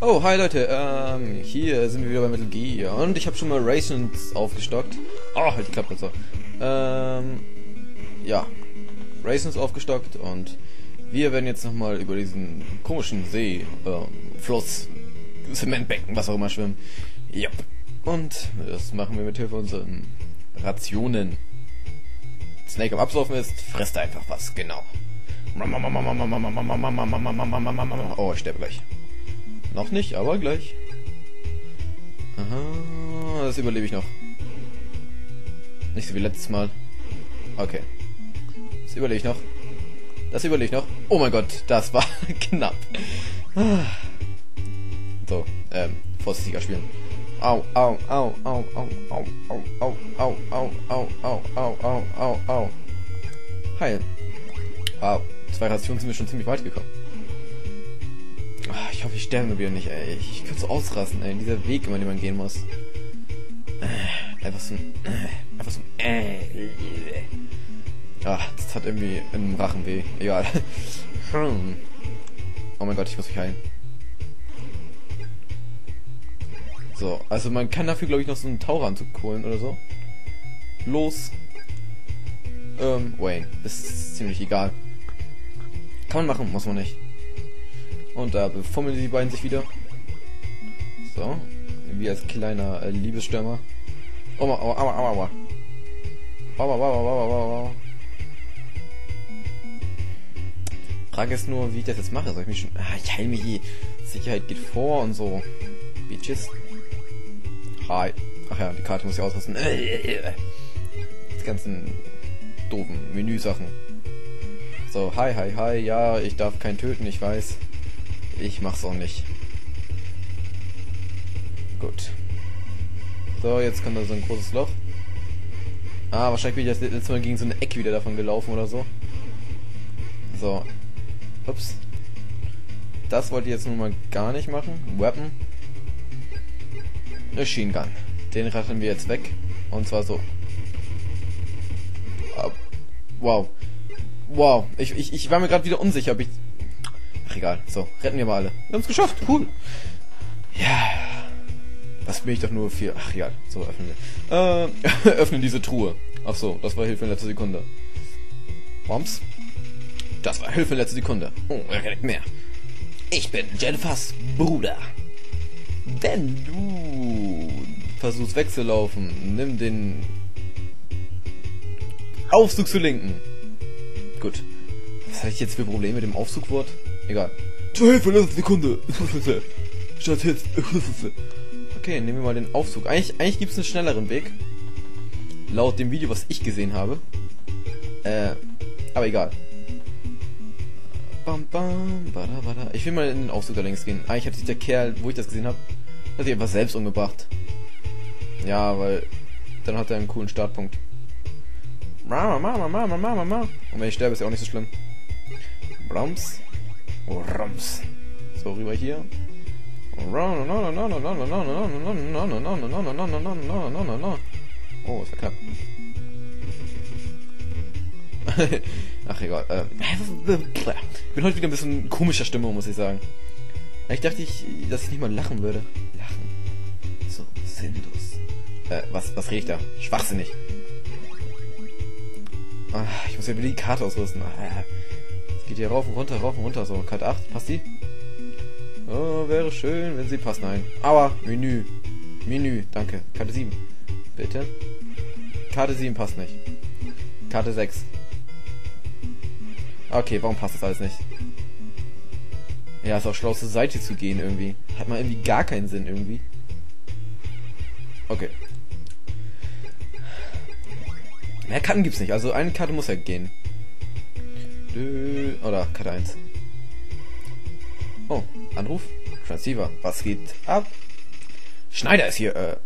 Oh, hi Leute, ähm, hier sind wir wieder bei Metal Gear und ich habe schon mal Rations aufgestockt. Oh, halt die Klappe so. Ähm, ja, Rations aufgestockt und wir werden jetzt nochmal über diesen komischen See, ähm, Fluss, Zementbecken, was auch immer schwimmen. Ja. Und das machen wir mit Hilfe unseren Rationen. Snake am Absaufen ist, frisst einfach was, genau. Oh, ich sterbe gleich. Noch nicht, aber gleich. Aha, das überlebe ich noch. Nicht so wie letztes Mal. Okay. Das überlebe ich noch. Das überlebe ich noch. Oh mein Gott, das war knapp. So, ähm, vorsichtiger spielen. Au, au, au, au, au, au, au, au, au, au, au, au, au, au, au, au. Heil. Wow, zwei Rationen sind wir schon ziemlich weit gekommen. Ich hoffe, ich sterbe wieder nicht, ey. Ich, könnte so ausrasten, ey. Dieser Weg, immer den man gehen muss. Äh, einfach so ein... Äh, einfach so ein... Äh, Ach, das hat irgendwie im Rachen weh. Egal. Oh mein Gott, ich muss mich heilen. So, also man kann dafür, glaube ich, noch so einen Taucheranzug holen oder so. Los. Ähm, Wayne. Ist ziemlich egal. Kann man machen, muss man nicht. Und da befummeln die beiden sich wieder. So. Wie als kleiner äh, Liebesstürmer. Aua, aua, aua, aua, aua. Aua, aua, aua, aua, aua. Frage ist nur, wie ich das jetzt mache. Soll ich mich schon... Ah, ich heile mich hier. Sicherheit geht vor und so. Bitches. Hi. Ach ja, die Karte muss ich ausrüsten. Die ganzen doofen Menüsachen. So, hi, hi, hi. Ja, ich darf keinen töten, ich weiß. Ich mach's auch nicht. Gut. So, jetzt kommt da so ein großes Loch. Ah, wahrscheinlich bin ich das letzte Mal gegen so eine Ecke wieder davon gelaufen oder so. So. Ups. Das wollte ich jetzt nun mal gar nicht machen. Weapon. Machine Gun. Den rattern wir jetzt weg. Und zwar so. Wow. Wow. Ich, ich, ich war mir gerade wieder unsicher, ob ich egal. So, retten wir mal alle. Wir haben es geschafft. Cool. Ja. Was bin ich doch nur für... Ach egal. So, öffnen wir. Äh, öffnen diese Truhe. Ach so, das war Hilfe in letzter Sekunde. Bombs. Das war Hilfe in letzter Sekunde. Oh, er kennt mehr. Ich bin Jennifer's Bruder. Wenn du versuchst wegzulaufen, nimm den Aufzug zu linken. Gut. Was habe ich jetzt für Probleme mit dem Aufzugwort? Egal. Zur Hilfe, letzte Sekunde. Statt jetzt. Okay, nehmen wir mal den Aufzug. Eigentlich, eigentlich gibt es einen schnelleren Weg. Laut dem Video, was ich gesehen habe. Äh, aber egal. Bam, bam, bada, bada. Ich will mal in den Aufzug da links gehen. Eigentlich hat sich der Kerl, wo ich das gesehen habe, hat sich einfach selbst umgebracht. Ja, weil dann hat er einen coolen Startpunkt. Mama, Mama, Mama, Mama, Mama. Und wenn ich sterbe, ist ja auch nicht so schlimm. Brams. Rums. So, rüber hier. Oh, ist ja knapp. Ach egal. Äh, ich bin heute wieder ein bisschen komischer Stimmung, muss ich sagen. Ich dachte, ich, dass ich nicht mal lachen würde. Lachen. So sinnlos. Äh, was, was rede ich da? Schwachsinnig. Ach, ich muss ja wieder die Karte ausrüsten. Geht hier rauf und runter, rauf und runter. So, Karte 8, passt die? Oh, wäre schön, wenn sie passt. Nein. Aber, Menü. Menü, danke. Karte 7. Bitte. Karte 7 passt nicht. Karte 6. Okay, warum passt das alles nicht? Ja, ist auch schlau zur Seite zu gehen irgendwie. Hat mal irgendwie gar keinen Sinn irgendwie. Okay. Mehr Karten gibt's nicht, also eine Karte muss ja gehen. Oder Karte 1. Oh, Anruf? Transceiver, was geht ab? Schneider ist hier, äh.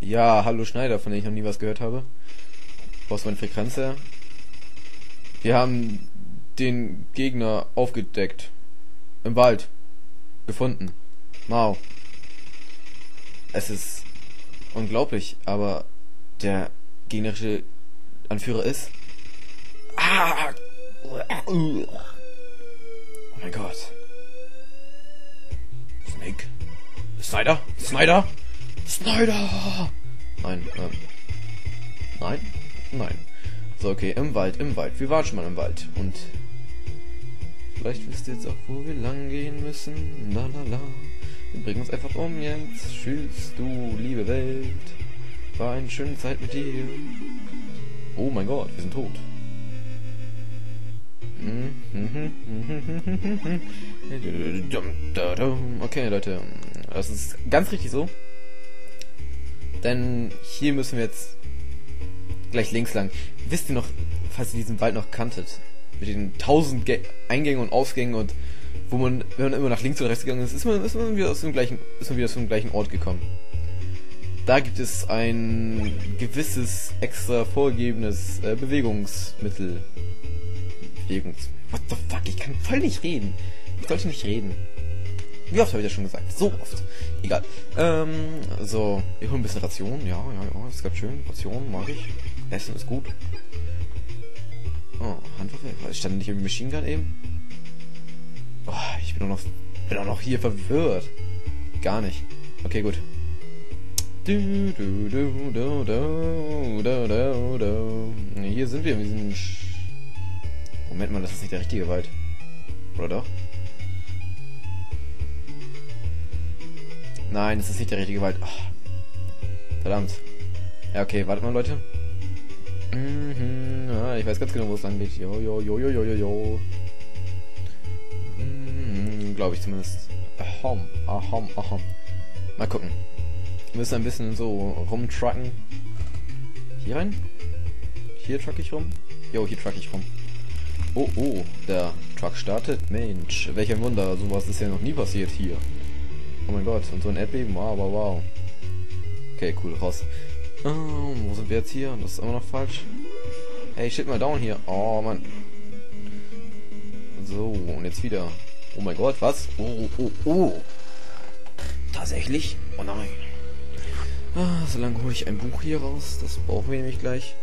Ja, hallo Schneider, von dem ich noch nie was gehört habe. Brauchst meine Frequenz her? Wir haben den Gegner aufgedeckt. Im Wald. Gefunden. Wow. Es ist unglaublich, aber der gegnerische Anführer ist. Ah! Oh mein Gott. Snake. Snyder? Snyder? Snyder! Nein, ähm. Nein? Nein. So, okay, im Wald, im Wald. Wir waren schon mal im Wald. Und vielleicht wisst ihr jetzt auch, wo wir lang gehen müssen. La la la. Wir bringen uns einfach um jetzt. Tschüss, du liebe Welt. War eine schöne Zeit mit dir. Oh mein Gott, wir sind tot. Okay, Leute, das ist ganz richtig so. Denn hier müssen wir jetzt gleich links lang. Wisst ihr noch, falls ihr diesen Wald noch kanntet, mit den tausend Ge Eingängen und Ausgängen und wo man, wenn man immer nach links oder rechts gegangen ist, ist man, ist man wieder aus dem gleichen, ist man wieder zum gleichen Ort gekommen. Da gibt es ein gewisses extra vorgegebenes äh, Bewegungsmittel. Bewegungs. What the fuck? Ich kann voll nicht reden. Ich sollte nicht reden. Wie oft habe ich das schon gesagt? So oft. Egal. Ähm, so, wir holen ein bisschen Ration. Ja, ja, ja, ist ganz schön. Ration mag ich. Essen ist gut. Oh, Handwaffe. Ich stand nicht im Machine Gun eben. Oh, ich bin auch noch, bin auch noch hier verwirrt. Gar nicht. Okay, gut. Hier sind wir in diesem... Moment mal, das ist nicht der richtige Wald. Oder doch? Nein, das ist nicht der richtige Wald. Oh. Verdammt. Ja, okay, wartet mal, Leute. Mhm, ja, ich weiß ganz genau, wo es lang geht. Jo, jo, jo, jo, jo, jo, jo. Mhm, Glaube ich zumindest. Ahom, ahom, ahom. Mal gucken. Wir müssen ein bisschen so rumtrucken. Hier rein? Hier truck ich rum? Jo, hier truck ich rum. Oh, oh, der Truck startet. Mensch, welch Wunder. Sowas ist ja noch nie passiert hier. Oh mein Gott, und so ein Erdbeben. Wow, wow, wow. Okay, cool, raus. Oh, wo sind wir jetzt hier? Das ist immer noch falsch. Hey, shit mal down hier. Oh, Mann. So, und jetzt wieder. Oh mein Gott, was? Oh, oh, oh. Tatsächlich? Oh nein. Ah, solange hole ich ein Buch hier raus. Das brauchen wir nämlich gleich.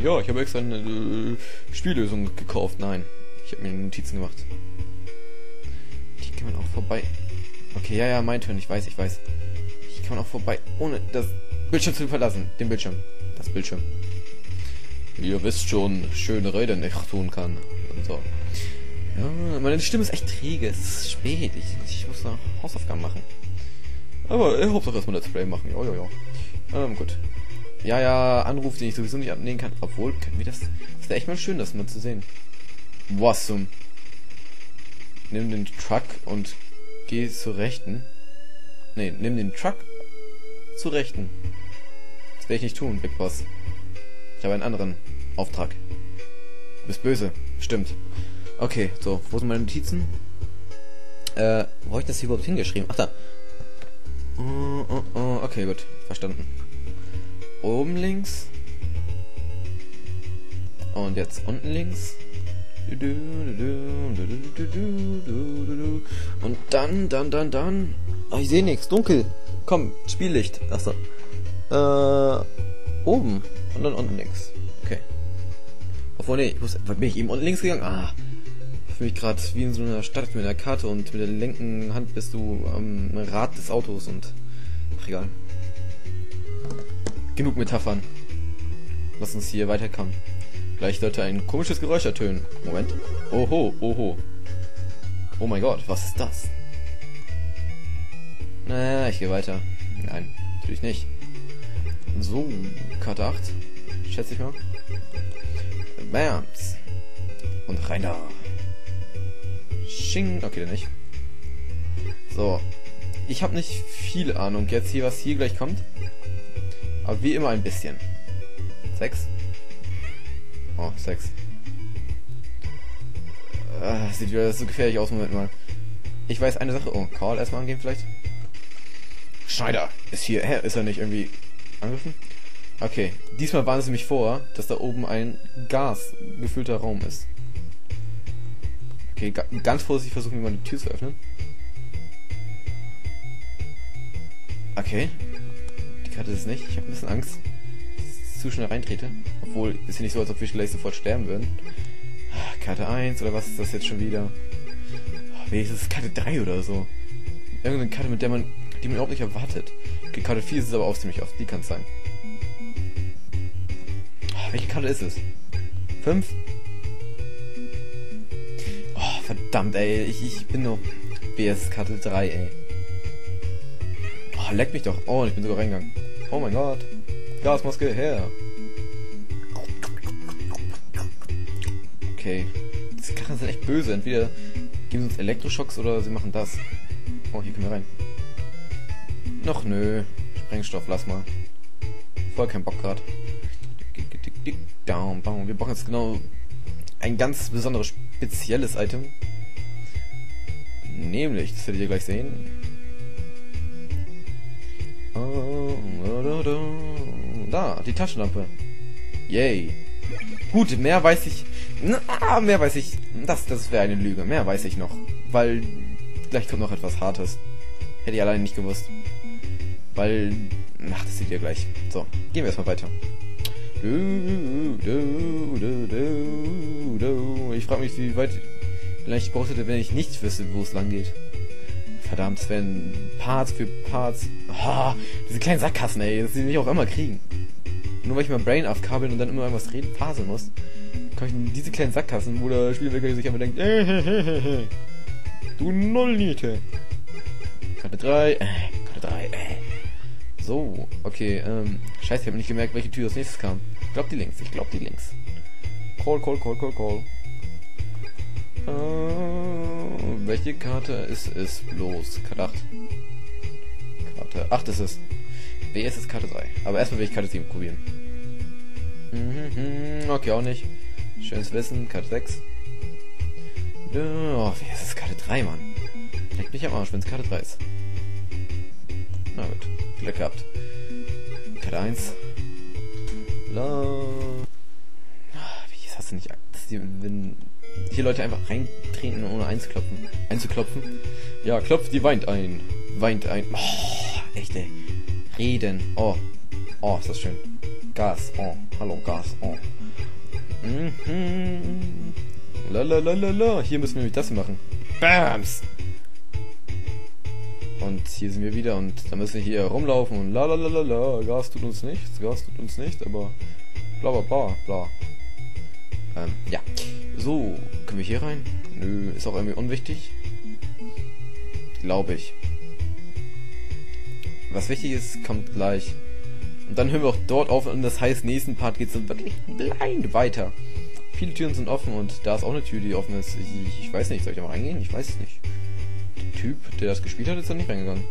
Ja, ich habe extra eine äh, Spiellösung gekauft. Nein, ich habe mir Notizen gemacht. Die kann man auch vorbei. Okay, ja, ja, mein Turn. Ich weiß, ich weiß. Ich kann man auch vorbei, ohne das Bildschirm zu verlassen. Den Bildschirm. Das Bildschirm. Ihr wisst schon, schöne Reden ich tun kann. Und so. Ja, meine Stimme ist echt träge. Es ist spät. Ich, ich muss noch Hausaufgaben machen. Aber äh, Hauptsache erstmal Let's Play machen. Ja, ja, ja. Ähm, gut. Ja, ja, Anruf, den ich sowieso nicht abnehmen kann. Obwohl, können wir das... Das wäre echt mal schön, das mal zu sehen. Was zum... Nimm den Truck und geh zur Rechten. Ne, nimm den Truck zur Rechten. Das werde ich nicht tun, Big Boss. Ich habe einen anderen Auftrag. Du bist böse. Stimmt. Okay, so, wo sind meine Notizen? Äh, wo habe ich das hier überhaupt hingeschrieben? Ach da. Oh, oh, oh, okay, gut. Verstanden. Oben links. Und jetzt unten links. Und dann, dann, dann, dann. Oh, ich sehe nichts. Dunkel. Komm, Spiellicht. Achso. Äh, oben. Und dann unten links. Okay. Obwohl, nee, ich muss, bin ich eben unten links gegangen? Ah. Für mich gerade wie in so einer Stadt mit einer Karte und mit der linken Hand bist du am Rad des Autos und. Ach, egal. Genug Metaphern. Lass uns hier weiterkommen. Gleich sollte ein komisches Geräusch ertönen. Moment. Oho, oho. Oh mein Gott, was ist das? Naja, ich gehe weiter. Nein, natürlich nicht. So, Karte 8. Schätze ich mal. Bams. Und rein da. Sching. Okay, dann nicht. So. Ich habe nicht viel Ahnung jetzt hier, was hier gleich kommt. Aber wie immer ein bisschen. Sechs. Oh, sechs. Äh, sieht wieder so gefährlich aus, Moment mal. Ich weiß eine Sache. Oh, Karl erstmal angehen vielleicht. Schneider ist hier. Hä, ist er nicht irgendwie angegriffen? Okay, diesmal warnen sie mich vor, dass da oben ein Gas gefüllter Raum ist. Okay, ga ganz vorsichtig versuchen wir mal die Tür zu öffnen. Okay, hatte es nicht. Ich habe ein bisschen Angst, dass ich zu schnell reintrete. Obwohl, ist ja nicht so, als ob wir gleich sofort sterben würden. Karte 1 oder was ist das jetzt schon wieder? Oh, wenigstens Karte 3 oder so. Irgendeine Karte, mit der man, die man überhaupt nicht erwartet. Okay, Karte 4 ist es aber auch ziemlich oft. Die kann es sein. Oh, welche Karte ist es? 5? Oh, verdammt, ey. Ich, ich bin nur BS Karte 3, ey. Oh, leck mich doch. Oh, ich bin sogar reingegangen. Oh mein Gott. Gasmaske her. Okay. Diese Karren sind echt böse. Entweder geben sie uns Elektroschocks oder sie machen das. Oh, hier können wir rein. Noch nö. Sprengstoff, lass mal. Voll kein Bock grad. Wir brauchen jetzt genau ein ganz besonderes, spezielles Item. Nämlich, das werdet ihr gleich sehen. Da, die Taschenlampe. Yay. Gut, mehr weiß ich. Na, mehr weiß ich. Das, das wäre eine Lüge. Mehr weiß ich noch. Weil gleich kommt noch etwas Hartes. Hätte ich alleine nicht gewusst. Weil. Ach, das seht ihr gleich. So, gehen wir erstmal weiter. Ich frage mich, wie weit vielleicht braucht hätte, wenn ich nicht wüsste, wo es lang geht. Verdammt, werden Parts für Parts. Oh, diese kleinen Sackkassen, ey, dass sie mich auch immer kriegen. Nur weil ich mein Brain aufkabeln und dann immer irgendwas reden, faseln muss, komme ich in diese kleinen Sackkassen, wo der Spielwerker sich einfach denkt, äh, du Nullniete. Karte 3, äh, Karte 3, äh. So, okay, ähm, scheiße, ich habe nicht gemerkt, welche Tür als nächstes kam. Ich glaube die links, ich glaube die links. Call, call, call, call, call. Äh, welche Karte ist es bloß? Karte 8. Karte 8 ist es. BS ist Karte 3. Aber erstmal will ich Karte 7 probieren. Mhm, okay, auch nicht. Schönes Wissen, Karte 6. Oh, wie ist es Karte 3, Mann? Leckt mich am Arsch, wenn es Karte 3 ist. Na gut, Glück gehabt. Karte 1. La. Ah, wie hast du nicht. Die, wenn hier Leute einfach reintreten, ohne einzuklopfen. Einzuklopfen. Ja, klopft die weint ein. Weint ein. Oh, echt ey. Reden. Oh. Oh, ist das schön. Gas. Oh. Hallo, Gas. Oh. Mhm. Lalalala. Hier müssen wir nämlich das machen. Bams. Und hier sind wir wieder und da müssen wir hier rumlaufen und lalalala. Gas tut uns nichts. Gas tut uns nicht, aber bla bla bla bla. Ähm, ja. So, können wir hier rein? Nö, ist auch irgendwie unwichtig. Glaube ich. Was wichtig ist, kommt gleich. Und dann hören wir auch dort auf und das heißt, nächsten Part geht es dann wirklich blind weiter. Viele Türen sind offen und da ist auch eine Tür, die offen ist. Ich, ich weiß nicht, soll ich da mal reingehen? Ich weiß es nicht. Der Typ, der das gespielt hat, ist da nicht reingegangen.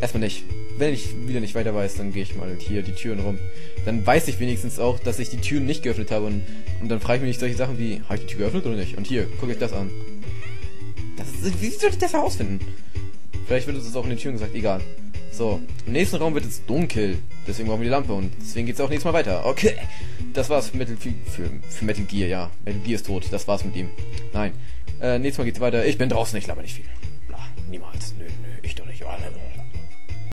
Erstmal nicht. Wenn ich wieder nicht weiter weiß, dann gehe ich mal hier die Türen rum. Dann weiß ich wenigstens auch, dass ich die Türen nicht geöffnet habe und, und dann frage ich mich solche Sachen wie, habe ich die Tür geöffnet oder nicht? Und hier, guckt euch das an. Das wie soll ich das herausfinden? Vielleicht wird es auch in den Türen gesagt, egal. So, im nächsten Raum wird es dunkel. Deswegen brauchen wir die Lampe und deswegen geht es auch nächstes Mal weiter. Okay, das war's für Metal, für, für Metal Gear, ja. Metal Gear ist tot, das war's mit ihm. Nein, äh, nächstes Mal geht's weiter. Ich bin draußen, ich laber nicht viel. Bla, niemals. Nö, nö, ich doch nicht.